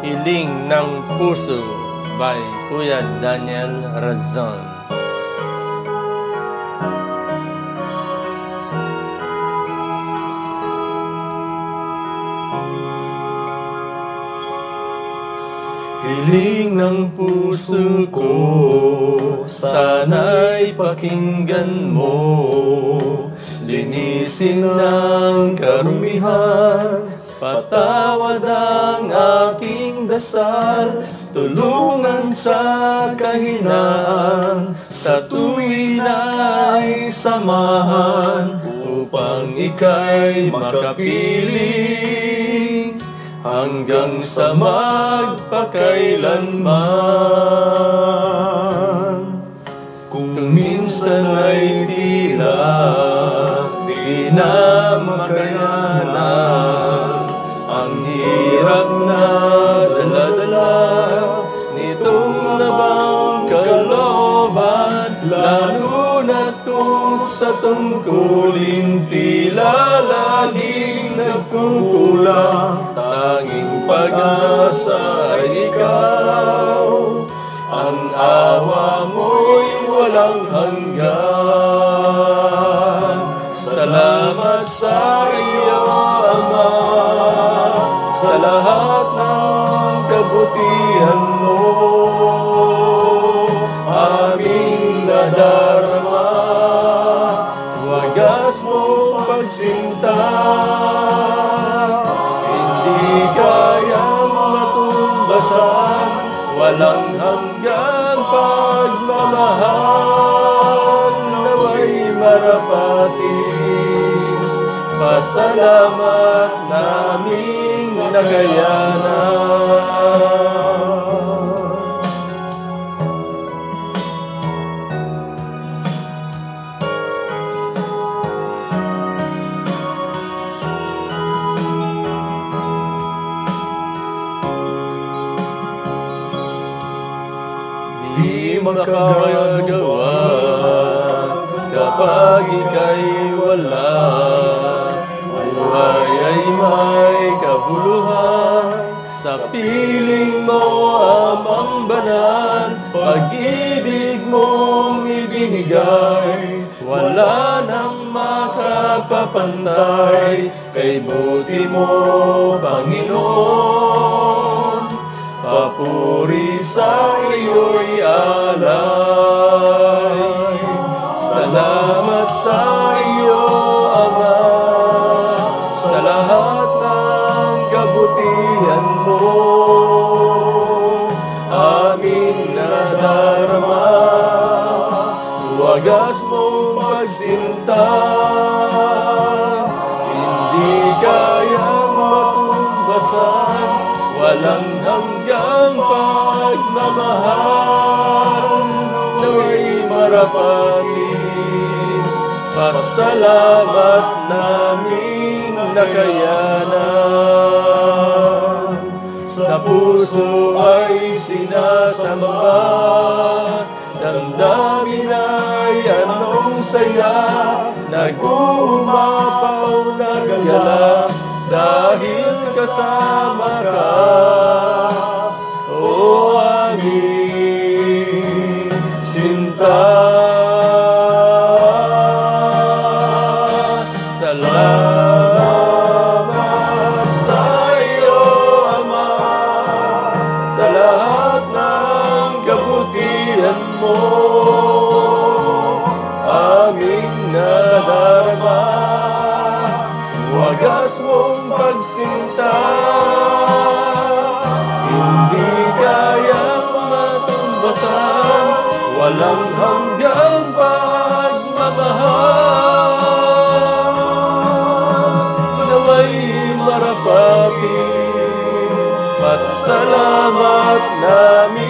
Hiling ng Puso by Kuya Daniel Razon. Hiling ng puso ko, sana'y pakinggan mo Linisin ng karumihan, patawad ang aking dasal. Tulungan sa kahinaan, sa tuwin ay samahan Upang ika'y makapiling. Hanggang sa magpakailanman. Kung sa tungkulin tila laging nagkukulang, tanging pag-asa ay ikaw, walang hanggang pagmamahal naway marapati. Pasalamat naming nakayanan. Di makagawa kapag ika'y wala Buhay ay may kabuluhan. Sa piling mo amang banal Pag-ibig mong ibinigay. Wala nang makapapantay Kay buti mo, Panginoon Papuri sa iyo'y alay. Salamat sa iyo, Ama. Sa lahat ng kabutihan mo. Amin nadarama Wagas mong pagsinta. Hindi kayang matumbasan Walang hanggang pagmamahal Naway marapati Pasalamat namin nakayanan Sa puso ay sinasamba. Damdamin ay anong saya. Nag-uumapaw na gala kasama ka mong pagsinta Hindi kayang matumbasan Walang hanggang pagmamahal Naway marapati. Pasalamat namin